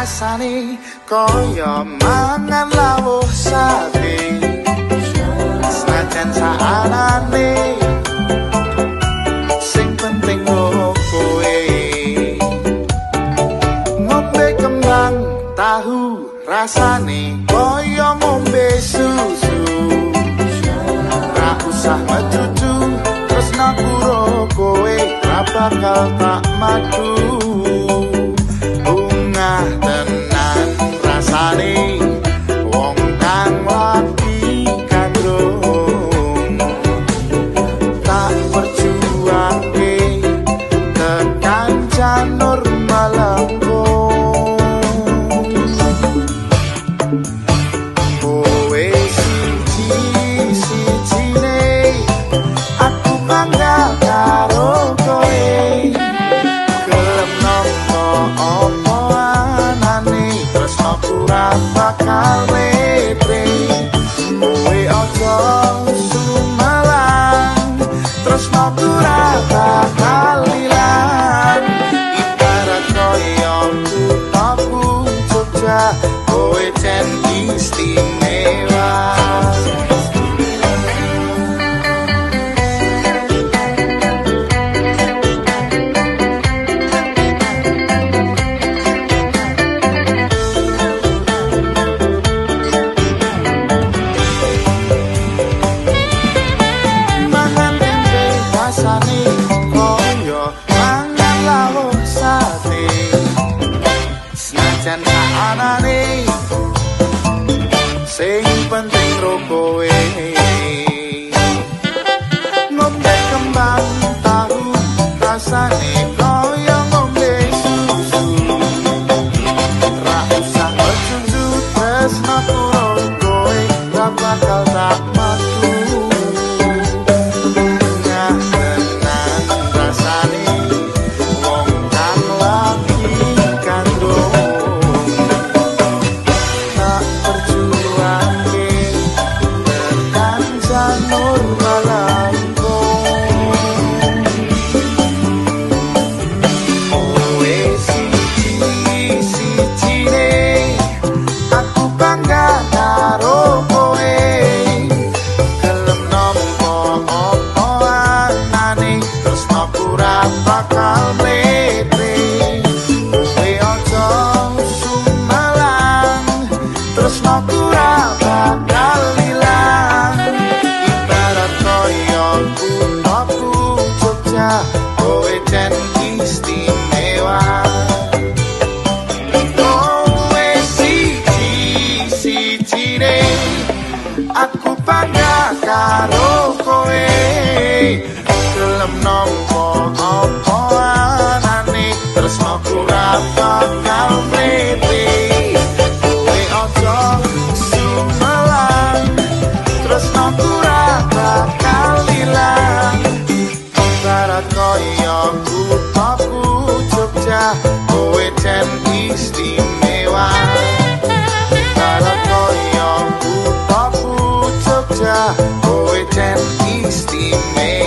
rasane kaya mangan lawuh sate. Senajan saanane sing penting kowe. Ngombe kembang tahu rasane kaya ngombe susu. Ra usah mecucu tresna kowe ra bakal tak madu poeten istimewa Sani koyo mangan lawuh sate Senajan tak anane sing penting rokowe made.